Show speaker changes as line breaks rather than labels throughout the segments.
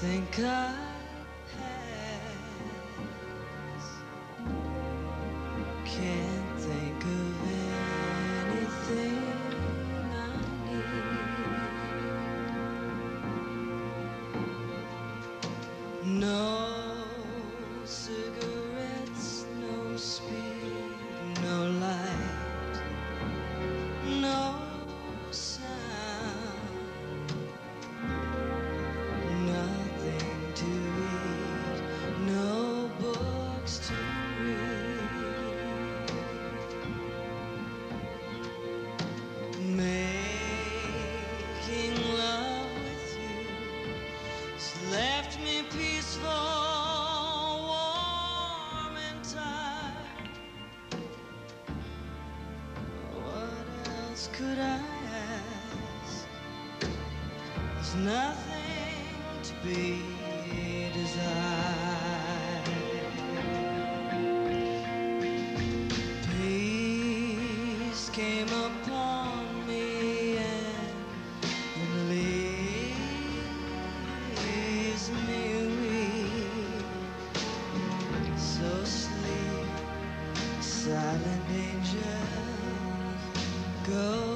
think I making love with you. She left me peaceful, warm and tired. What else could I ask? There's nothing to be desired. Peace came. Silent angels go.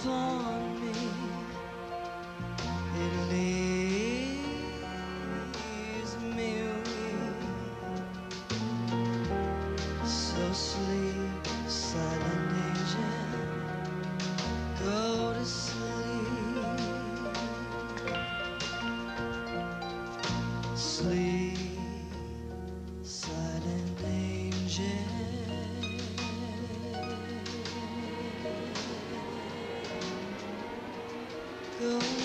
upon me. It leaves me weak. So sleep, silent angel, go to sleep. Sleep. go.